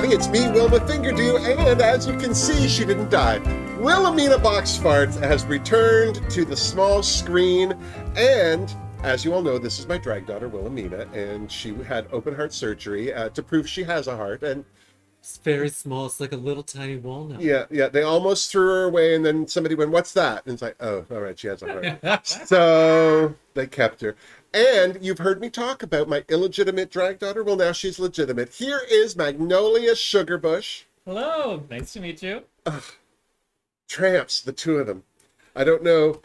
everybody. It's me, Wilma Fingerdoo, and as you can see, she didn't die. Wilhelmina Boxfart has returned to the small screen, and as you all know, this is my drag daughter, Wilhelmina, and she had open heart surgery uh, to prove she has a heart, and It's very small. It's like a little tiny walnut. yeah, yeah, they almost threw her away, and then somebody went, "What's that?" And it's like, "Oh, all right, she has a heart." so they kept her. And you've heard me talk about my illegitimate drag daughter. Well, now she's legitimate. Here is Magnolia Sugarbush. Hello, nice to meet you. Tramps, the two of them. I don't know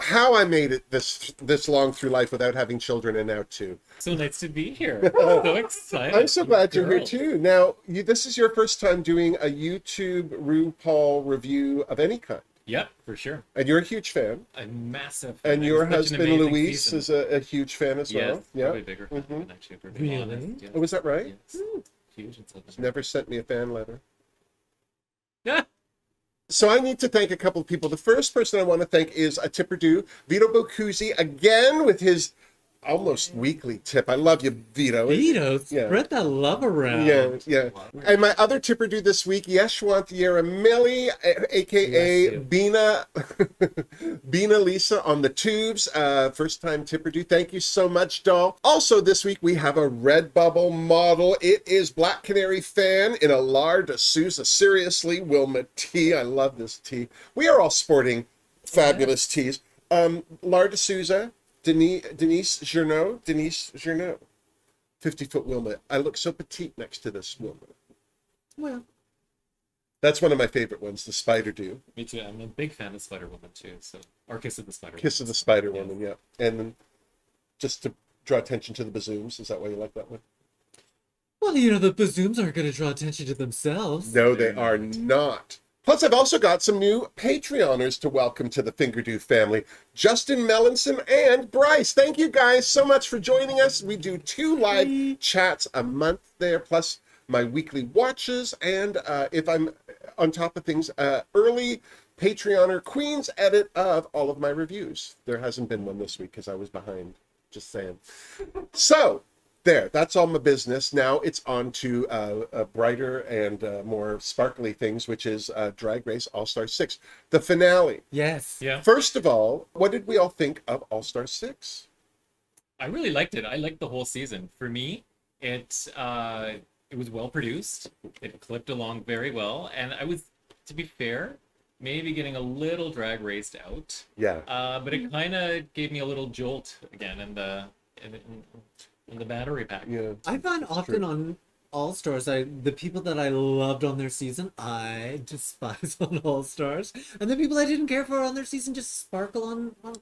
how I made it this this long through life without having children, and now two. So nice to be here. so excited. I'm so glad you're here too. Now, you, this is your first time doing a YouTube RuPaul review of any kind, Yep, for sure. and you're a huge fan. I'm massive. And your an husband amazing Luis season. is a, a huge fan as yes, well. Yeah. probably bigger fan Mhm. than actually, if we're being Really? honest. Yeah. Oh, was that right? Yes. Huge Never sent me a fan letter. Yeah. So I need to thank a couple of people. The first person I want to thank is a tipperdoo, Vito Bocuzzi, again with his almost weekly tip. I love you, Vito. Vito, Yeah. spread that love around. Yeah, yeah. And my other tipperdoo this week, Yeshwantiera Millie, aka you. Bina, Bina Lisa on the tubes. Uh, first time tipperdoo. Thank you so much, doll. Also, this week we have a Redbubble model. It is Black Canary fan in a Lar deSouza. Seriously, Wilma T. I love this tea. We are all sporting fabulous teas. Um, Lar deSouza, Denise, Denise Gjernoe, Denise Gjernoe. 50 foot Wilma. I look so petite next to this Wilma. Well, That's one of my favorite ones, the Spider Do. Me too. I'm a big fan of Spider Woman too. So, or Kiss of the Spider. Kiss of the Spider Woman, yeah. And then just to draw attention to the bazooms, is that why you like that one? well, you know the bazooms aren't going to draw attention to themselves. No, they are not. Plus, I've also got some new Patreoners to welcome to the Fingerdoo family Justin Mellinson and Bryce. Thank you guys so much for joining us. We do two live chats a month there, plus my weekly watches. And uh, if I'm on top of things, uh, early Patreoner Queen's edit of all of my reviews. There hasn't been one this week because I was behind. Just saying. So, there, that's all my business. Now it's on to uh, uh, brighter and uh, more sparkly things, which is uh, Drag Race All Star 6, the finale. Yes. Yeah, First of all, what did we all think of All Star 6? I really liked it. I liked the whole season. For me, it uh, it was well produced. It clipped along very well, and I was, to be fair, maybe getting a little drag raced out. Yeah. Uh, but it kind of gave me a little jolt again in the in, in, in the battery pack. Yeah. I find often on All Stars, I the people that I loved on their season, I despise on All Stars, and the people I didn't care for on their season just sparkle on. on...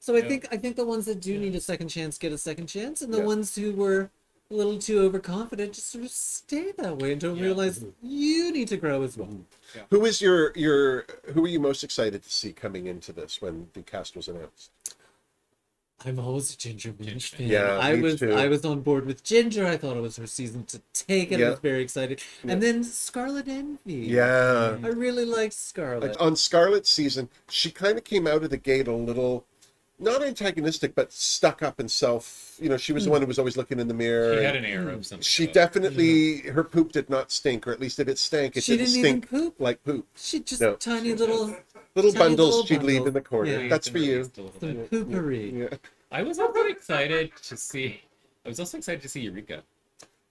So I Yeah. think I think the ones that do need a second chance get a second chance, and the Yeah. ones who were a little too overconfident just sort of stay that way and don't Yeah. realize mm-hmm. you need to grow as well. Mm-hmm. Who is your your who are you most excited to see coming into this when the cast was announced? I'm always a Ginger Minj fan. Yeah, I me was too. I was on board with Ginger. I thought it was her season to take it. I was very excited. And then Scarlet Envy. Yeah. I really liked Scarlet. Like on Scarlet's season, she kind of came out of the gate a little, not antagonistic, but stuck up and self. You know, she was the hmm. one who was always looking in the mirror. She had an air of hmm. something. she about it. definitely her poop did not stink, or at least if it stank, it She didn't, didn't stink poop? like poop. She just No. tiny little Little Tiny bundles little she'd leave in the corner. Yeah. That's for you. Just some poopery. Yeah. I was also excited to see. I was also excited to see Eureka.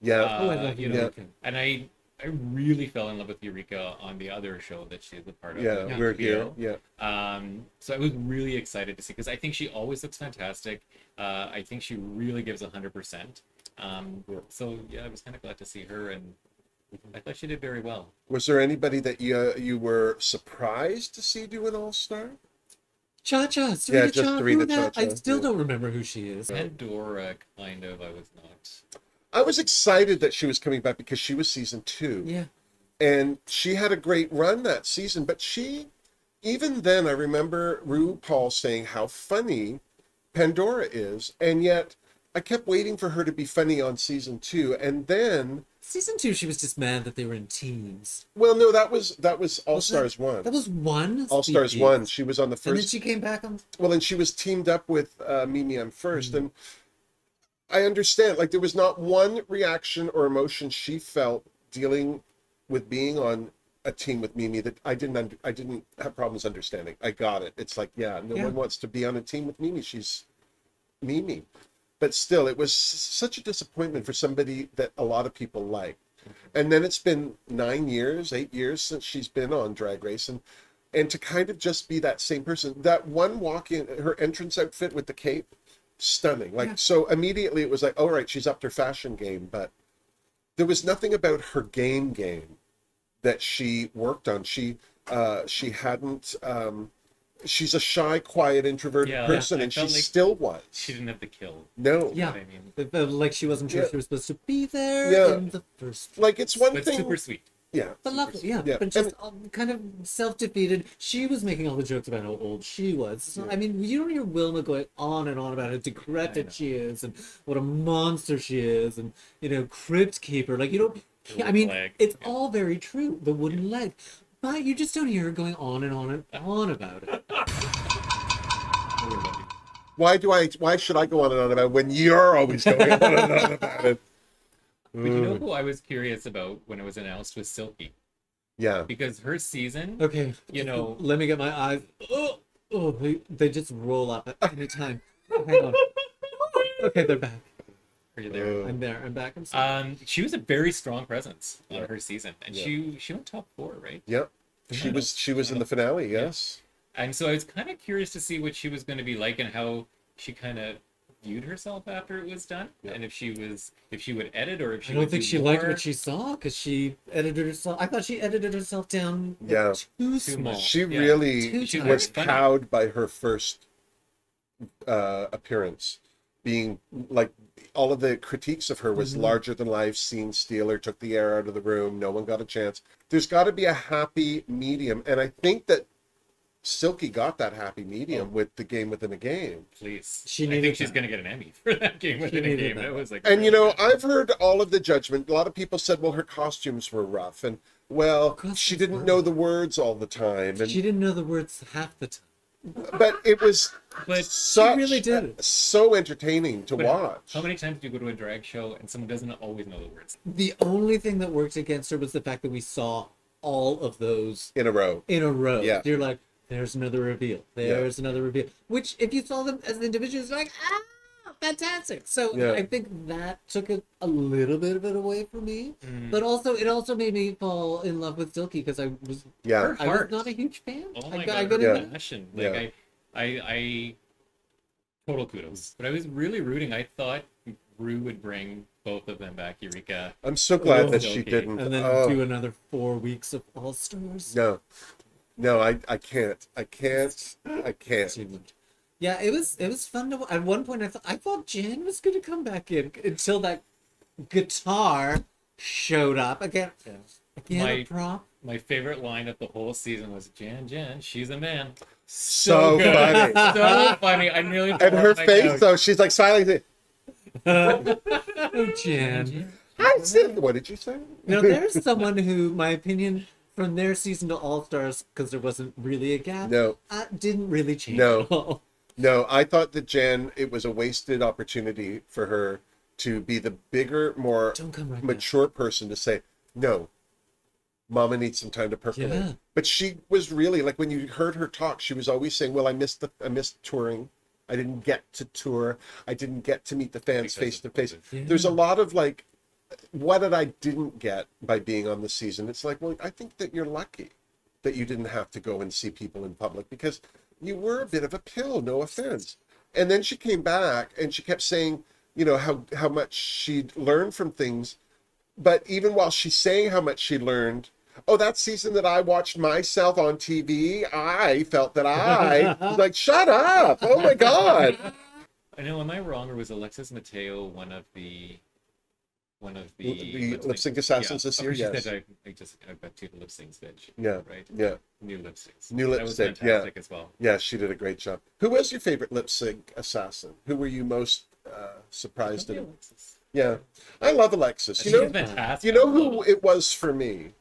Yeah. Uh, Oh, I love you know, Eureka. and I I really fell in love with Eureka on the other show that she's a part of. yeah, on we're here. Yeah. Um, so I was really excited to see because I think she always looks fantastic. Uh, I think she really gives hundred percent. Um, Yeah. so yeah, I was kind of glad to see her, and I thought she did very well. Was there anybody that you uh, you were surprised to see do an All Star? Cha Cha, Yeah, just Cha, Sarita who that? I still yeah. don't remember who she is. Pandora, kind of, I was not. I was excited that she was coming back because she was season two. Yeah. and she had a great run that season but she even then i remember rupaul saying how funny pandora is and yet i kept waiting for her to be funny on season two and then Season two, she was just mad that they were in teams. well no that was that was all Was that- stars one That was one. all stars one she was on the first. And then she came back on. well and she was teamed up with uh, mimi on 1st Mm-hmm. and i understand like there was not one reaction or emotion she felt dealing with being on a team with Mimi that I didn't under, I didn't have problems understanding. I got it. It's like, yeah, no Yeah. one wants to be on a team with Mimi. She's Mimi. But still, it was such a disappointment for somebody that a lot of people like. And then it's been nine years, eight years since she's been on Drag Race, and and to kind of just be that same person. That one walk in her entrance outfit with the cape, stunning. Like Yeah. so immediately it was like, all right, she's upped her fashion game, but there was nothing about her game game that she worked on. She uh she hadn't um she's a shy, quiet, introverted Yeah, person, I and she like still was. She didn't have the kill. No. Yeah. I mean, It felt like she wasn't sure Yeah. she was supposed to be there Yeah. in the first Like it's one but thing super sweet. Yeah. But lovely, yeah. Yeah, But just um, kind of self-defeated. She was making all the jokes about how old she was. So, I mean, you don't hear Wilma going on and on about how decrepit she is and what a monster she is, and you know, crypt keeper. Like you don't. The I mean, leg, it's yeah. all very true. The wooden leg, but you just don't hear her going on and on and on about it. I would love you. Why do I why should I go on and on about it when you're always going on and on about it? But you know Mm, who I was curious about when it was announced was Silky yeah. because her season, Okay, you know, let me get my eyes. Oh, oh, they, they just roll up at any time. Hang on. Okay, they're back. Are you there? Uh, I'm there. I'm back. I'm sorry. Um, she was a very strong presence Yeah. on her season, and Yeah. she she went top four, right? Yep. She was she was in the finale, yes. And so I was kind of curious to see what she was going to be like and how she kind of viewed herself after it was done, Yeah. and if she was if she would edit or if she I don't would think do she liked what she saw because she edited herself. I thought she edited herself down like, Yeah. too Too small. much. She Yeah. really She was funny. cowed by her first uh appearance. Being like all of the critiques of her was Mhm. larger than life, scene stealer, took the air out of the room, no one got a chance. There's gotta be a happy medium. And I think that Silky got that happy medium Oh. with the game within a game. Please, She I needed think she's that. going to get an Emmy for that game within a game. that. That was like, And you know, good. I've heard all of the judgment. A lot of people said, well, her costumes were rough, and well, she didn't were know the words all the time, and She didn't know the words half the time. But it was but such really did. so entertaining to but watch. How many times do you go to a drag show and someone doesn't always know the words? The only thing that worked against her was the fact that we saw all of those in a row? in a row. Yeah. You're like, there's another reveal. There's another reveal. Which, if you saw them as individuals, you're like, ah, fantastic. So Yeah. I think that took it a little bit of it away from me. Mm. But also, it also made me fall in love with Silky because I was Yeah, I was not a huge fan. Oh I, my got- I god, gotta her admit. passion! Like Yeah. I, I, I, total kudos. But I was really rooting. I thought Rue would bring both of them back. Eureka. I'm so glad Oh, that she didn't. And then oh, do another four weeks of All Stars. no, no, I, I can't, I can't, I can't. Yeah, it was it was fun to. At one point, I thought I thought Jan was gonna come back in until that guitar showed up again. Again, My- a prop. My favorite line of the whole season was Jan Jan, she's a man. So good. funny. so funny. I nearly And fell her face, couch. though, she's like smiling. oh, Jan. I said, what did you say? Now there's someone who, my opinion, from their season to All Stars, because there wasn't really a gap, No, uh, didn't really change No. at all. No, I thought that Jan it was a wasted opportunity for her to be the bigger, more Don't come right mature person to say, no, mama needs some time to percolate. Yeah. But she was really like when you heard her talk, she was always saying, Well, I missed the I missed touring. I didn't get to tour. I didn't get to meet the fans Because face to face. Yeah. There's a lot of like what did I didn't get by being on the season? It's like, well, I think that you're lucky that you didn't have to go and see people in public because you were a bit of a pill, no offense. And then she came back and she kept saying, you know, how how much she'd learned from things. But even while she's saying how much she learned, oh, that season that I watched myself on TV, I felt that I was like, shut up. Oh my God. I know. Am I wrong, or was Alexis Mateo one of the one of the, The lip sync assassins this Oh, year, she yes. I, I just I bet the lip syncs bitch. Yeah. Right. Yeah. New lip syncs. New lip sync, yeah. as well. Yeah, she did a great job. Who was your favorite lip sync assassin? Who were you most uh, surprised in? Alexis. Yeah, I love Alexis. You She's know, fantastic. you know who it was for me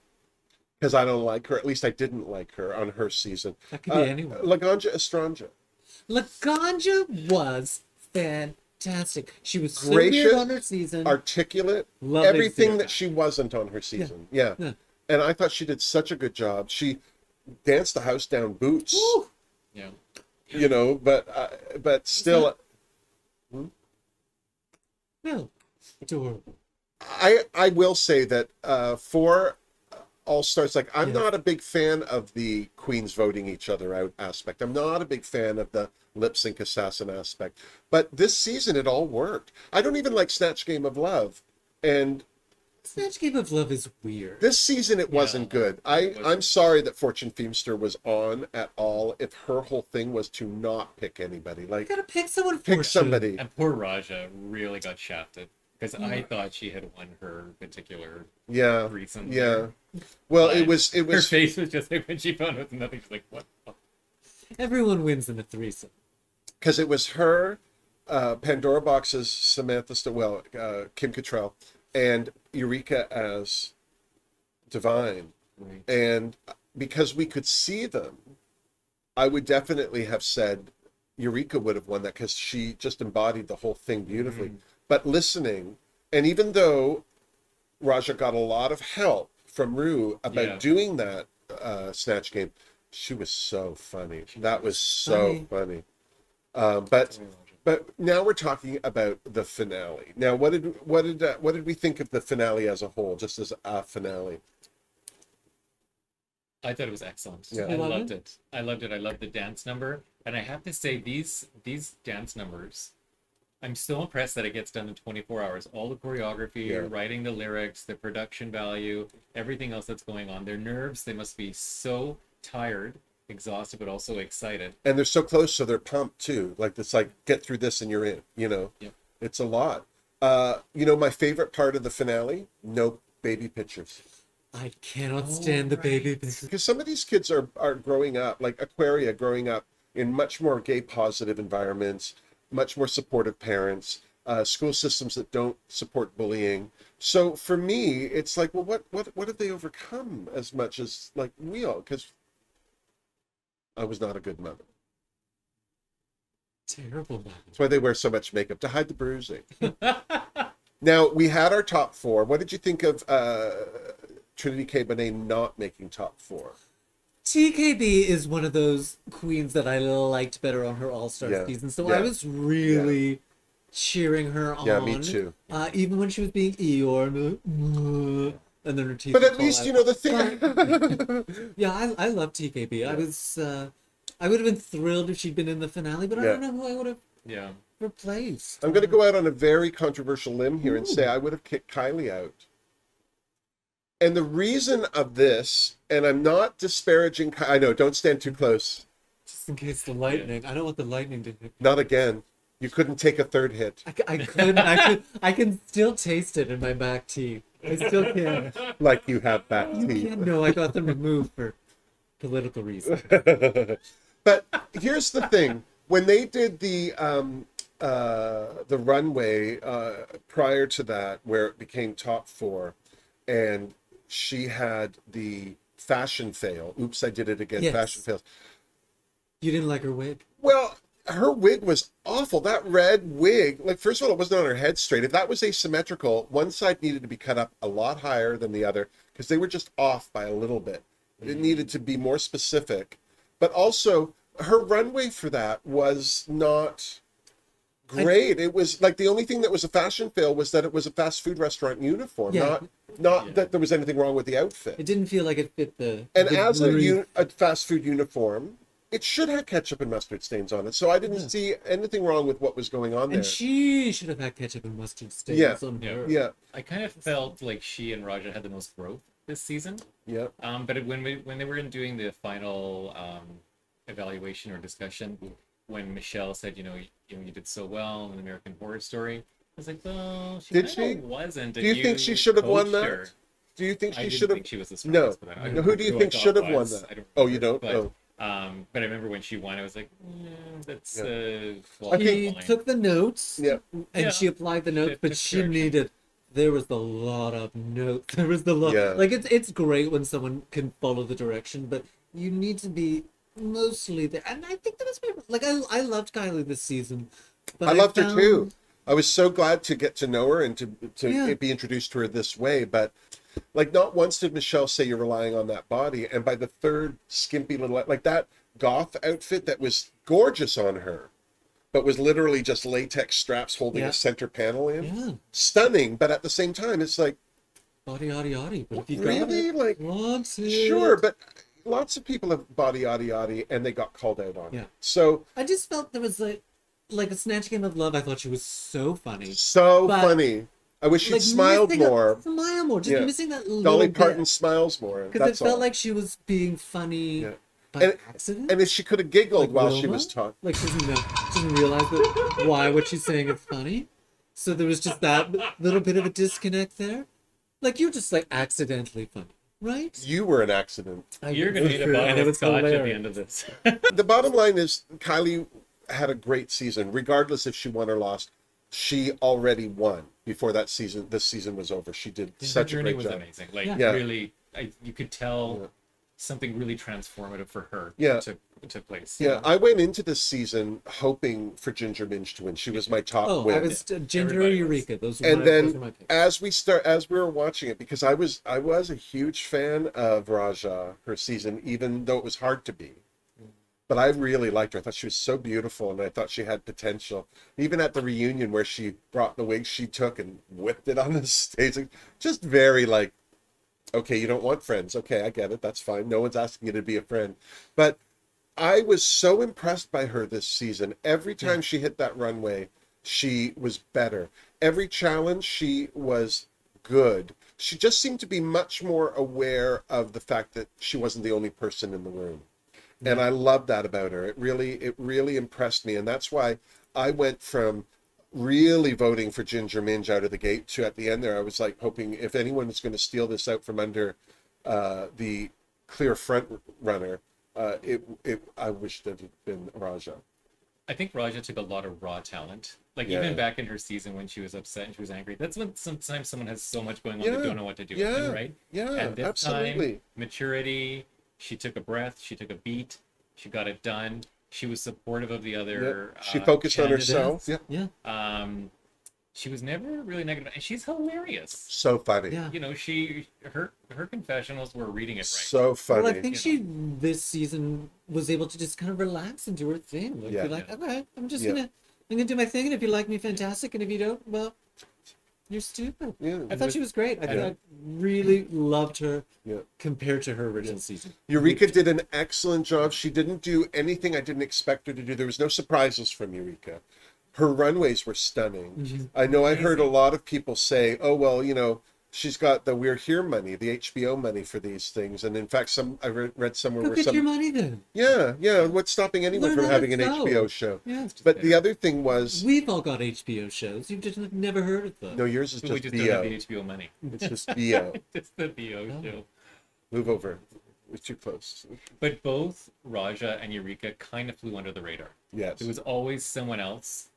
because I don't like her. At least I didn't like her on her season. That could be Uh, anyone. Laganja Estranja. Laganja was fantastic. She was so Gracious, on her season. articulate, Lovely everything to that she wasn't on her season. Yeah. Yeah. and I thought she did such a good job. She danced the house down boots, Woo! Yeah. you know, but uh, but still, No, adorable. I I will say that uh, for All starts like I'm Yeah. not a big fan of the queens voting each other out aspect. I'm not a big fan of the lip sync assassin aspect. But this season, it all worked. I don't even like Snatch Game of Love, and Snatch Game of Love is weird. this season it wasn't good. I it wasn't. I'm sorry that Fortune Feimster was on at all. If her whole thing was to not pick anybody, like You like gotta pick someone. pick Fortune. somebody. And poor Ra'Jah really got shafted because I thought she had won her particular Yeah, threesome. yeah. Well, it was it was Her face was just like when she found out nothing. She's like, "What?" Everyone wins in a threesome. because it was her, uh, Pandora Boxx's Samantha Stowell, uh, Kim Cattrall, and Eureka as Divine. Right. And because we could see them, I would definitely have said Eureka would have won that because she just embodied the whole thing beautifully. But listening, and even though Ra'Jah got a lot of help from Rue about Yeah. doing that uh, snatch game, she was so funny. That was so funny. Um, but but now we're talking about the finale. Now, what did what did uh, what did we think of the finale as a whole, just as a finale? I thought it was excellent. Yeah. I You loved loved it. I loved it. I loved the dance number, and I have to say these these dance numbers. I'm so impressed that it gets done in 24 hours. All the choreography, Yeah. writing the lyrics, the production value, everything else that's going on. Their nerves, they must be so tired, exhausted, but also excited. and they're so close so they're pumped too like it's like get through this and you're in you know Yep. it's a lot uh you know my favorite part of the finale no baby pictures I cannot Oh, stand the baby pictures. because some of these kids are are growing up like aquaria growing up in much more gay positive environments much more supportive parents uh, school systems that don't support bullying so for me it's like well what what what have they overcome as much as like we all because i was not a good mother Terrible man. That's why they wear so much makeup to hide the bruising. now we had our top four. What did you think of uh, Trinity K. Bonet not making top four? TKB is one of those queens that I liked better on her All Star Yeah, season, so yeah, I was really cheering her on. Yeah, me too. Uh, even when she was being Eeyore, and, and then her teeth. But at least out. you know the thing. Yeah, I, I love TKB. I was, uh, I would have been thrilled if she'd been in the finale, but I Yeah. don't know who I would have Yeah. replaced. I'm going to go out on a very controversial limb here and say I would have kicked Kylie out. And the reason of this, and I'm not disparaging. I know, don't stand too close. Just in case the lightning. I don't want the lightning to hit. Not again. You couldn't take a third hit. I, I couldn't. I could. I can still taste it in my back teeth. I still can. like you have back You teeth. No, I got them removed for political reasons. but here's the thing: when they did the um, uh, the runway uh, prior to that, where it became top four, and she had the fashion fail. Oops, I did it again. Yes. Fashion fails. You didn't like her wig. Well, her wig was awful. That red wig, like first of all, it wasn't on her head straight. If that was asymmetrical, one side needed to be cut up a lot higher than the other because they were just off by a little bit. It mm-hmm. needed to be more specific. But also, her runway for that was not great. it was like the only thing that was a fashion fail was that it was a fast food restaurant uniform, Yeah. not not Yeah. that there was anything wrong with the outfit. It didn't feel like it fit the. And the as a, brief. uni- a fast food uniform, it should have ketchup and mustard stains on it. So I didn't Yeah. see anything wrong with what was going on there. And she should have had ketchup and mustard stains Yeah. on Yeah. her. yeah, I kind of felt like she and Ra'Jah had the most growth this season. yeah, Um, but when we when they were in doing the final um, evaluation or discussion, when Michelle said, you know, you, you know, you did so well in American Horror Story, I was like, well, she Did kinda she? wasn't. Do you think she should have won coached that? her. Do you think I she didn't should have? think she was the No. strongest. But I, I No. don't Who do you know think should have won that? I don't Oh, you don't? But, Oh, um, but I remember when she won, I was like, mm, that's Yeah. uh, well, I She took the notes yeah. and Yeah. she applied the notes, It but she direction. needed. There was a lot of notes. There was the lot. Yeah. Like it's it's great when someone can follow the direction, but you need to be mostly there. And I think that was my like I I loved Kylie this season. But I loved her too. I was so glad to get to know her and to to Yeah. be introduced to her this way. But Like not once did Michelle say you're relying on that body, and by the third skimpy little like that goth outfit that was gorgeous on her, but was literally just latex straps holding Yeah. a center panel in. Yeah. Stunning, but at the same time, it's like Body, body, body. But if you really it, like want it. sure, but lots of people have body yaddy yaddy and they got called out on. it. Yeah. So I just felt there was like, like a snatch game of love. I thought she was so funny. so But- funny. I wish she'd like smiled missing a- more. smile more. Just Yeah. missing that little Dolly bit. Parton smiles more. Because it felt all. like she was being funny Yeah. by And- accident. and if she could have giggled Like while she was talking. Like she doesn't know, she doesn't realize that why what she's saying is funny. So there was just that little bit of a disconnect there. Like you're just like accidentally funny, right? You were an accident. You're gonna need a and bottle it of was scotch at the end of this. the bottom line is Kylie had a great season, regardless if she won or lost. She already won before that season. This season was over. She did Her such a journey great was job. amazing. Like Yeah. really, I, you could tell Yeah. Something really transformative for her. Yeah. took took place. Yeah, I went into this season hoping for Ginger Minj to win. She was my top Oh, win. I was uh, Ginger or Everybody was. Eureka. Those were and my, those were then my as we start as we were watching it because i was i was a huge fan of raja her season even though it was hard to be but i really liked her i thought she was so beautiful and i thought she had potential even at the reunion where she brought the wig she took and whipped it on the stage just very like okay you don't want friends okay i get it that's fine no one's asking you to be a friend but I was so impressed by her this season. Every time she hit that runway, she was better. Every challenge, she was good. She just seemed to be much more aware of the fact that she wasn't the only person in the room. And I love that about her. It really, it really impressed me. And that's why I went from really voting for Ginger Minj out of the gate to at the end there, I was like hoping if anyone is going to steal this out from under uh, the clear front runner, uh, it it I wish that it had been Ra'Jah. I think Ra'Jah took a lot of raw talent. Like Yeah. even back in her season when she was upset and she was angry. That's when sometimes someone has so much going on Yeah. they don't know what to do Yeah. with it, right? Yeah, and this absolutely. time, maturity. She took a breath. She took a beat. She got it done. She was supportive of the Yeah. other. She uh, focused on herself. Yeah, yeah, Um, she was never really negative, and she's hilarious. so funny. yeah. You know, she her her confessionals were reading it right. So funny. Well, I think you she this season was able to just kind of relax and do her thing. Like, Yeah. be like, okay, I'm just Yeah. gonna, I'm gonna do my thing, and if you like me, fantastic, and if you don't, well, you're stupid. yeah. I thought she was great. I, Yeah. I really loved her Yeah. compared to her original season. Eureka did an excellent job. She didn't do anything I didn't expect her to do. There was no surprises from Eureka. Her runways were stunning. Mm-hmm. I know I heard a lot of people say, "Oh well, you know, she's got the We're Here money, the HBO money for these things." And in fact, some I read, read somewhere Go where get some your money then. yeah, yeah. What's stopping anyone Learn from having an sew. HBO show? Yeah. But the other thing was, We've all got HBO shows. You've just never heard of them. no, yours is we just just don't have BO. the HBO money. It's just BO. it's the BO Oh. show. Move over. We're too close. But both Ra'Jah and Eureka kind of flew under the radar. Yes. it was always someone else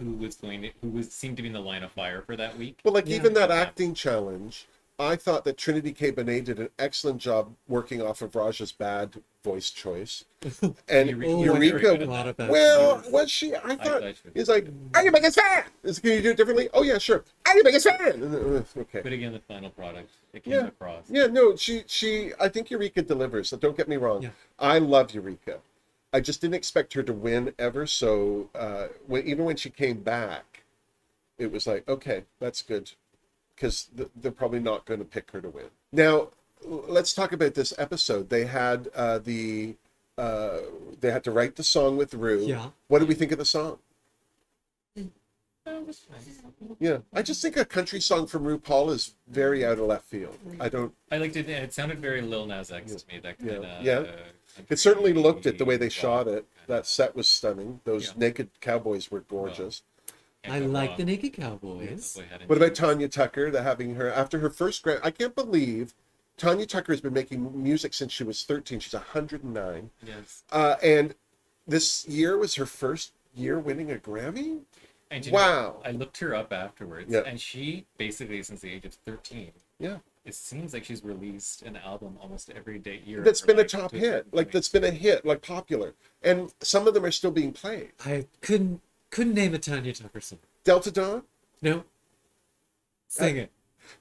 who was going to, who was seemed to be in the line of fire for that week. Well, like Yeah. even that acting challenge, I thought that Trinity K. Bonet did an excellent job working off of Ra'Jah's bad voice choice. And Eureka- Eureka- a Eureka, lot about well, that. was she? I thought thought she was- it's like, I'm your biggest fan. Is, can you do it differently? Oh yeah, sure. I'm your biggest fan. Uh, Okay. But again, the final product it came Yeah. across. Yeah, no, she she I think Eureka delivers. So don't get me wrong. Yeah. I love Eureka. I just didn't expect her to win ever. So uh, when even when she came back, it was like, okay, that's good, because th- they're probably not going to pick her to win. Now, let's talk about this episode. They had uh, the uh, they had to write the song with Rue. Yeah. What did we think of the song? It was fine. Yeah, I just think a country song from RuPaul is very out of left field. I don't. I liked it. It sounded very Lil Nas X to me. That Yeah. kind of. Yeah. It certainly looked it the way they shot it. That set was stunning. Those Yeah. naked cowboys were gorgeous. I like the Naked Cowboys. What about Tanya Tucker? The having her after her first grant? I can't believe Tanya Tucker has been making music since she was 13. She's 109, Yes. uh, and this year was her first year winning a Grammy. And you know, Wow. I looked her up afterwards, Yeah. and she basically, since the age of 13, Yeah, it seems like she's released an album almost every day year. that's been a top hit. Like that's been a hit, like popular, and some of them are still being played. I couldn't couldn't name a Tanya Tucker song. Delta Dawn. No. Sing uh, it.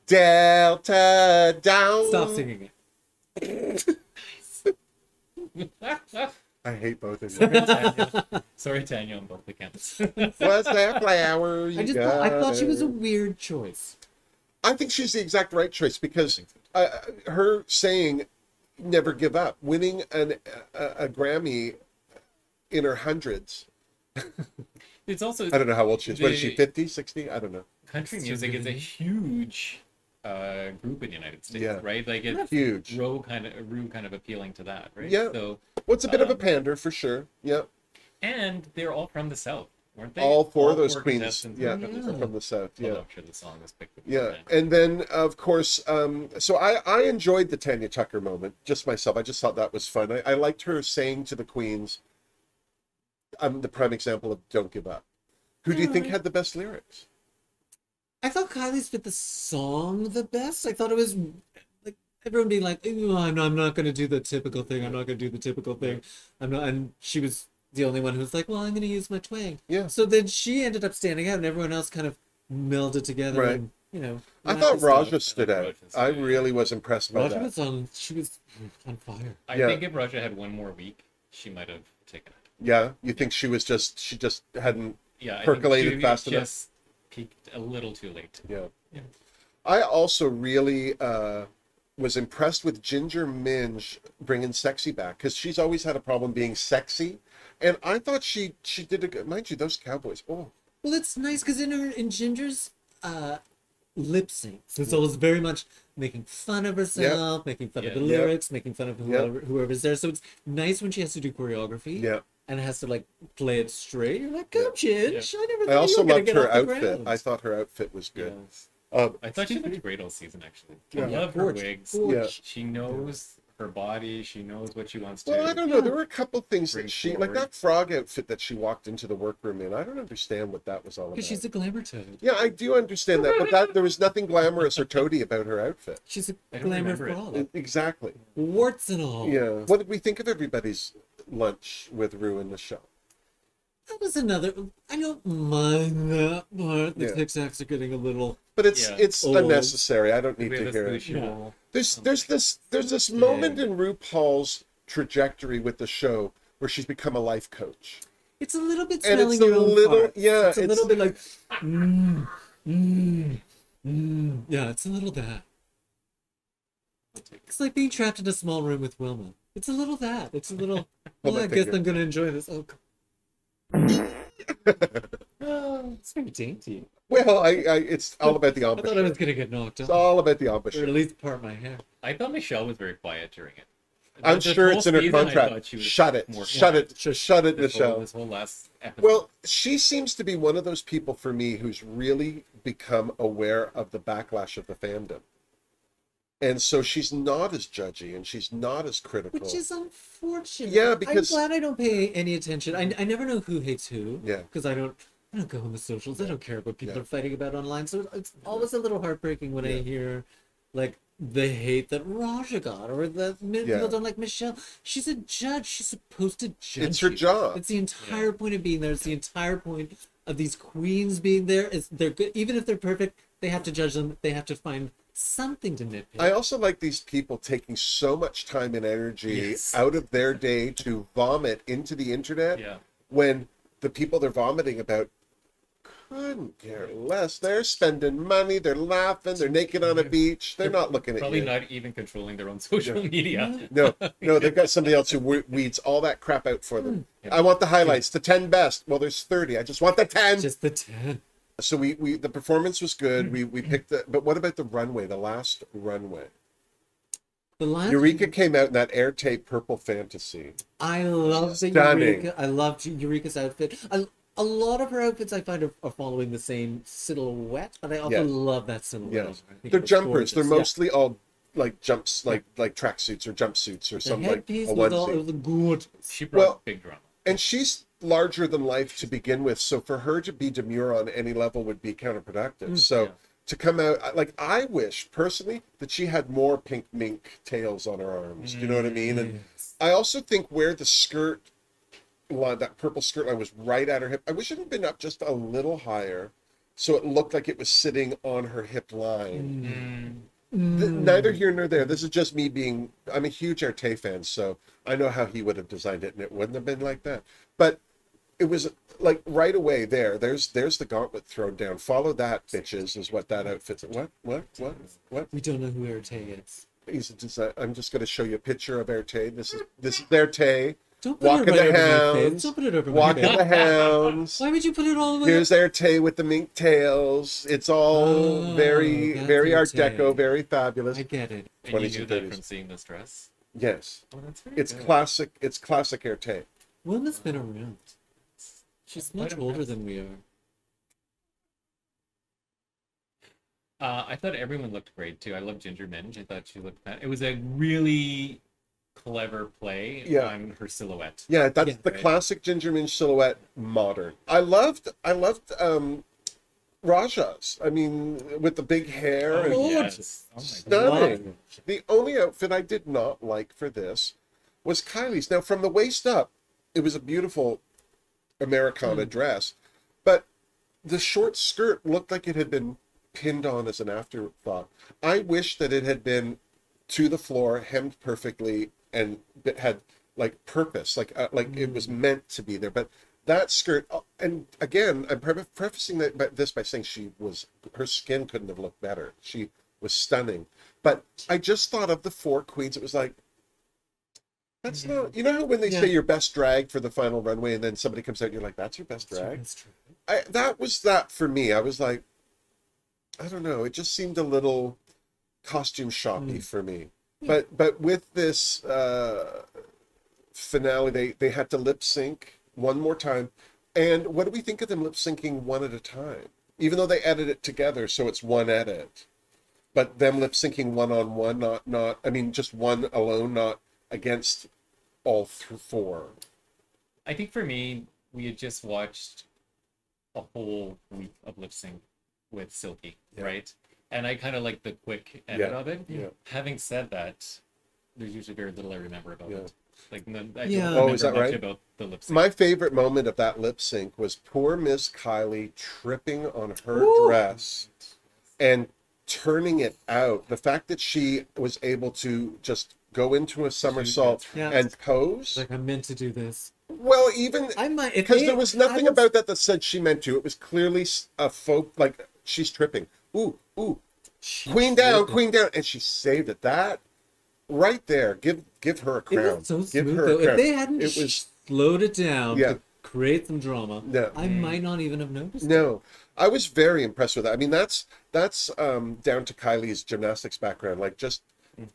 Delta down. Stop singing it. I hate both of Sorry, you. Tanya. Sorry, Tanya, on both accounts. Was that flower? You I just thought, I thought she was a weird choice. I think she's the exact right choice because uh, her saying "never give up," winning an, a, a Grammy in her hundreds. it's also I don't know how old she is. What is she? The- 50, 60? I don't know. country music is a huge uh, group in the United States, Yeah. right? Like it's Huge. Row kind of Rue kind of appealing to that, right? Yeah. So Well, it's a bit of a Um, pander for sure. Yeah. and they're all from the South, weren't they? All four of those four queens. Yeah. from the Yeah. South. From the south. Yeah. I'm sure the song was picked. Yeah, beforehand. and then of course, um, so I I enjoyed the Tanya Tucker moment just myself. I just thought that was fun. I, I liked her saying to the queens, "I'm the prime example of don't give up." Who do you think mm. had the best lyrics? I thought Kylie's fit the song the best. I thought it was like everyone being like, "Ooh, I'm not, I'm not going to do the typical thing. I'm not going to do the typical thing. I'm not." And she was the only one who was like, "Well, I'm going to use my twang." Yeah. So then she ended up standing out, and everyone else kind of melded together. Right. And, you know, I thought and stuff. Ra'Jah stood out. I really was impressed by Ra'Jah that. was on. She was on fire. I Yeah. think if Ra'Jah had one more week, she might have taken it. Yeah, you think she was just she just hadn't Yeah, I Percolated think she fast enough. just peaked a little too late. Yeah. Yeah. I also really uh, was impressed with Ginger Minj bringing sexy back because she's always had a problem being sexy, and I thought she she did a good. Mind you, those cowboys. Oh, Well, it's nice because in her in Ginger's uh, lip syncs, it's always very much making fun of herself, making fun of the Yeah. Yep. lyrics, making fun of whoever whoever's there. So it's nice when she has to do choreography. yeah. And has to like play it straight. You're like, come, Ginge. Yeah. I never thought I also you were loved get her outfit. I thought her outfit was good. Yeah. Um, I thought she looked great all season, actually. Yeah. I love her Gorge, wigs. gorge. Yeah. She knows her body. She knows what she wants to. well, I don't know. There were a couple things that Bring she like that frog outfit that she walked into the workroom in. I don't understand what that was all about. Because she's a glamour toad. Yeah, I do understand that, but that there was nothing glamorous or toady about her outfit. She's a don't glamour remember it. Exactly. Warts and all. Yeah. What did we think of everybody's lunch with Rue and Michelle? That was another. I don't mind that part. The Yeah. Tic Tacs are getting a little. But it's Yeah. it's Old. unnecessary. I don't need We to hear it. show. There's there's this there's this Yeah. moment in RuPaul's trajectory with the show where she's become a life coach. It's a little bit And it's smelling a your own little- farts. yeah, It's a it's- little bit like. Mm, mm, mm. Yeah, it's a little that. It's like being trapped in a small room with Wilma. It's a little that. It's a little. Hold well, my I guess finger. I'm gonna enjoy this. Oh. Oh it's very dainty. Well, I, I it's all about the I thought I was gonna get knocked It's all about the or at least part of my hair. I thought Michelle was very quiet during it. I'm The sure whole it's in her season, I contract. she Shut it. more Shut quiet. it. Shut it, This whole, Michelle. this whole last episode. Well, she seems to be one of those people for me who's really become aware of the backlash of the fandom. And so she's not as judgy and she's not as critical. Which is unfortunate. Yeah, because- I'm glad I don't pay any attention. I, I never know who hates who. Yeah. Because I don't I don't go on the socials. I don't care what people Yeah. are fighting about online. So it's always a little heartbreaking when I hear like the hate that Ra'Jah got or that mi- Yeah. people don't like Michelle. She's a judge. She's supposed to judge. It's her you. job. It's the entire point of being there. It's the entire point of these queens being there. Is they're good even if they're perfect, they have to judge them. They have to find something to nitpick. I also like these people taking so much time and energy Yes. out of their day to vomit into the internet yeah. when the people they're vomiting about couldn't care less. They're spending money, they're laughing, they're naked on a beach, they're not looking at Probably you. not even controlling their own social media. No, no, they've got somebody else who we- weeds all that crap out for them. Hmm. I want the highlights, the 10 best. Well, there's 30. I just want the 10. just the ten. So we, we the performance was good. Hmm. We we picked the but what about the runway, the last runway? The last Eureka came out in that air tape purple fantasy. I love the Stunning. Eureka. I loved Eureka's outfit. I, a lot of her outfits I find are, are following the same silhouette, but I also Yeah. love that silhouette. Yeah. They're it was jumpers. They're gorgeous. Yeah. mostly all like jumps like like tracksuits or jumpsuits or The something like headpiece a was all it was good. She brought Well- big drama. And she's larger than life to begin with, so for her to be demure on any level would be counterproductive. Mm, so Yeah. to come out like I wish personally that she had more pink mink tails on her arms. Do you know what I mean? And mm. I also think where the skirt line, that purple skirt line was right at her hip. I wish it had been up just a little higher so it looked like it was sitting on her hip line. Mm, mm. Th- neither here nor there. This is just me being. I'm a huge Erte fan, so I know how he would have designed it, and it wouldn't have been like that. But it was like right away there. There's there's the gauntlet thrown down. Follow that, bitches, is what that outfit's. What what what what? We don't know who Erte is. He's a design. Uh, I'm just going to show you a picture of Erte. This is this is Erte. Don't put Walk it of right the over Hounds. Don't put it over Walk my of face. the Hounds. Why would you put it all the way? Here's Erte with the mink tails. It's all Oh, very very Art Erte. Deco, very fabulous. I get it. and you knew that 30s. from seeing this dress. Yes, Oh, that's very it's good. classic. It's classic Erte. Wilma's been around. She's Quite much older than we are. Uh, I thought everyone looked great too. I love Ginger Minj. I thought she looked. It was a really clever play Yeah. on her silhouette. Yeah, that's Yeah. the Right. classic Ginger Minj silhouette, modern. I loved, I loved um, Ra'Jah's. I mean, with the big hair. and Oh, yes. Oh my stunning. The only outfit I did not like for this was Kylie's. Now, from the waist up, it was a beautiful Americana dress, but the short skirt looked like it had been pinned on as an afterthought. I wish that it had been to the floor, hemmed perfectly, and had like purpose, like uh, like it was meant to be there. But that skirt, uh, and again, I'm pre- prefacing that by, this by saying she was her skin couldn't have looked better. She was stunning. But I just thought of the four queens. It was like. That's not, you know how when they Yeah. say your best drag for the final runway, and then somebody comes out and you're like, "That's your best drag." That's true. I, that was that for me. I was like, I don't know. It just seemed a little costume shoppy Mm. for me. But but with this uh, finale, they they had to lip sync one more time. And what do we think of them lip syncing one at a time? Even though they edit it together, so it's one edit. But them lip syncing one on one, not not. I mean, just one alone, not against all th- four. I think for me, we had just watched a whole week of lip sync with Silky, Yeah. right? And I kind of like the quick edit Yeah, of it. yeah. Having said that, there's usually very little I remember about Yeah. it. Like, no, I Yeah. don't Oh, is that right? about the lip sync. My favorite moment of that lip sync was poor Miss Kylie tripping on her Ooh. dress and turning it out. The fact that she was able to just go into a somersault Yeah. and pose. Like I'm meant to do this. Well, even I might because there was nothing was- about that that said she meant to. It was clearly a folk like she's tripping. Ooh, ooh, She queen down, tripped. queen down, and she saved it. That right there, give give her a It crown. was so give smooth her a though. If they hadn't it was slowed it down Yeah. to create some drama, Yeah. I might not even have noticed. it. No, I was very impressed with that. I mean, that's that's um, down to Kylie's gymnastics background, like just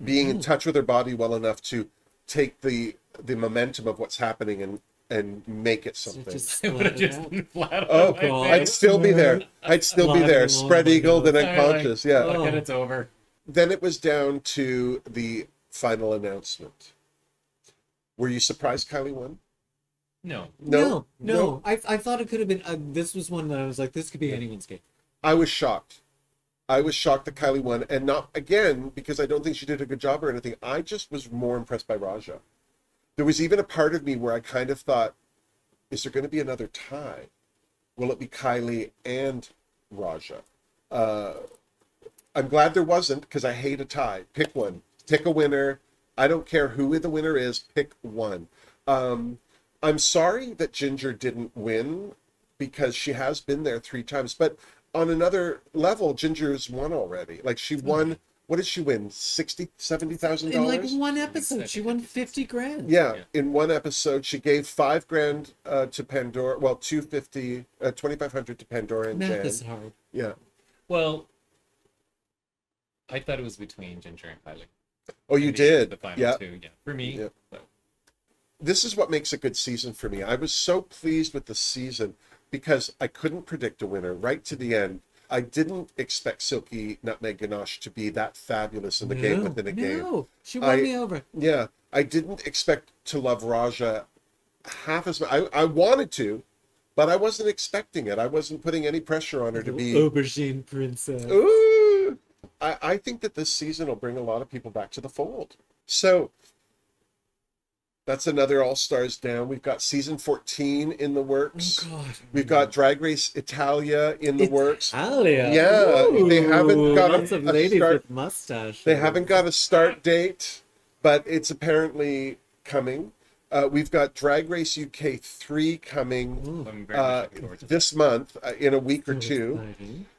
being in touch with her body well enough to take the the momentum of what's happening and and make it It something. just it would have just been flat Oh, on my God. I'd still be there. I'd still be there, spread my eagled and nose. unconscious. Yeah. Oh. Look at it's over. Then it was down to the final announcement. Were you surprised Kylie won? No. No, no. I, I thought it could have been. Uh, this was one that I was like, this could be anyone's game. I was shocked. I was shocked that Kylie won, and not again because I don't think she did a good job or anything. I just was more impressed by Ra'Jah. There was even a part of me where I kind of thought, is there going to be another tie? Will it be Kylie and Ra'Jah? Uh, I'm glad there wasn't because I hate a tie. Pick one. Pick a winner. I don't care who the winner is. Pick one. Um, I'm sorry that Ginger didn't win because she has been there three times. But on another level, Ginger's won already. Like she won. What did she win? Sixty, seventy thousand In like one episode, she won fifty grand. Yeah, Yeah. in one episode, she gave five grand uh, to Pandora. Well, two fifty, uh, twenty five hundred to Pandora and math Jan. is hard. Yeah. Well, I thought it was between Ginger and Kylie. Oh, you Maybe did. The final Yeah. two, yeah. For me, Yeah. so- this is what makes a good season for me. I was so pleased with the season because I couldn't predict a winner right to the end. I didn't expect Silky Nutmeg Ganache to be that fabulous in the game No, within a game. No, she won I- me over. Yeah, I didn't expect to love Ra'Jah half as much. I, I wanted to, but I wasn't expecting it. I wasn't putting any pressure on her to be. aubergine princess. Ooh! I, I think that this season will bring a lot of people back to the fold. So, That's another All Stars down. We've got season 14 in the works. Oh God. We've got Drag Race Italia in the works. Italia. Yeah, they haven't got a- lots of a ladies start- with mustache. They haven't got a start date, but it's apparently coming. Uh, we've got Drag Race UK 3 coming uh, much looking forward to this month uh, in a week or two.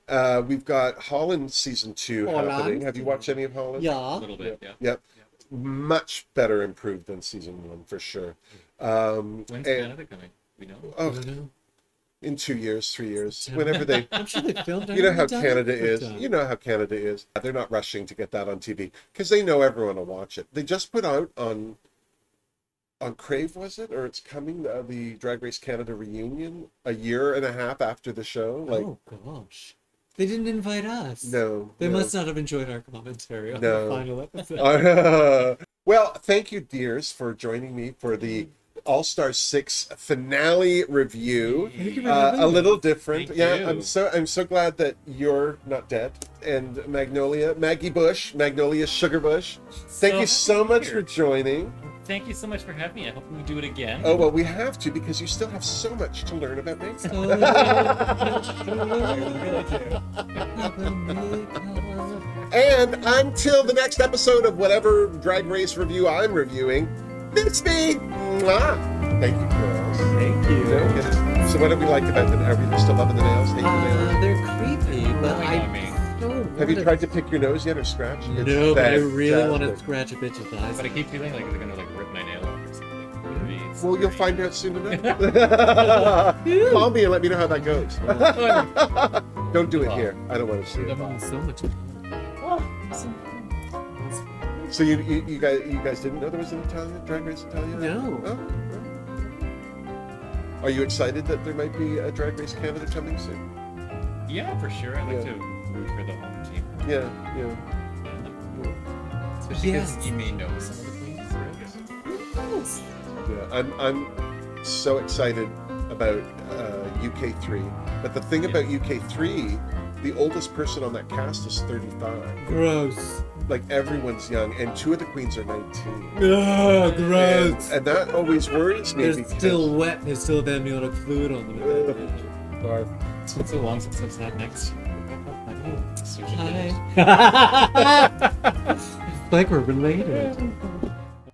Uh, we've got Holland season 2 Holland. happening. Have you watched any of Holland? Yeah. A little bit. Yeah. Yep. Much better improved than season 1 for sure. Um, When's and- Canada coming? We know. oh, I don't know. in two years, three years, whenever they I'm sure they filmed. You know how Canada is. Done. You know how Canada is. They're not rushing to get that on TV because they know everyone will watch it. They just put out on on Crave, was it, or it's coming uh, the Drag Race Canada reunion a year and a half after the show. Like, oh gosh, they didn't invite us. no, They no. must not have enjoyed our commentary on No. the final episode. Uh, well, thank you, dears, for joining me for the All Star Six finale review. Thank you for Uh, a little different. Thank yeah, you. I'm so I'm so glad that you're not dead. And Magnolia, Maggie Bush, Magnolia Sugarbush. Thank So you so much for joining. Thank you so much for having me. I hope we do it again. Oh well, we have to because you still have so much to learn about makeup. And until the next episode of whatever Drag Race review I'm reviewing, this me. Mwah. Thank you, girls. Thank you. Yeah. So what do we like about them? Are we still loving the nails? Hate the nails? Uh, they're creepy, but Really I don't Have you tried to pick your nose yet or scratch? It's No, but I really want to scratch a bitch's eyes. But I keep feeling like they're gonna like rip my nail off or something. Well, you'll find out soon enough. Call me and let me know how that goes. Don't do it here. I don't want to see it. I'm on so you, you, you guys you guys didn't know there was an Italian Drag Race Italian? No. Oh. Are you excited that there might be a Drag Race Canada coming soon? Yeah, for sure. I like Yeah. to root for the home team. Yeah, yeah. Especially because Yes. you may know some of the queens. Yeah, I'm I'm so excited about uh, UK three. But the thing about UK three, the oldest person on that cast is 35. Gross. Like everyone's young, and two of the queens are 19. Ugh, And, gross. and that always worries me. They're because- still wet. They still have amniotic fluid on them. Ugh. Barf. It's been so long since I've sat next. Hi. like we're related.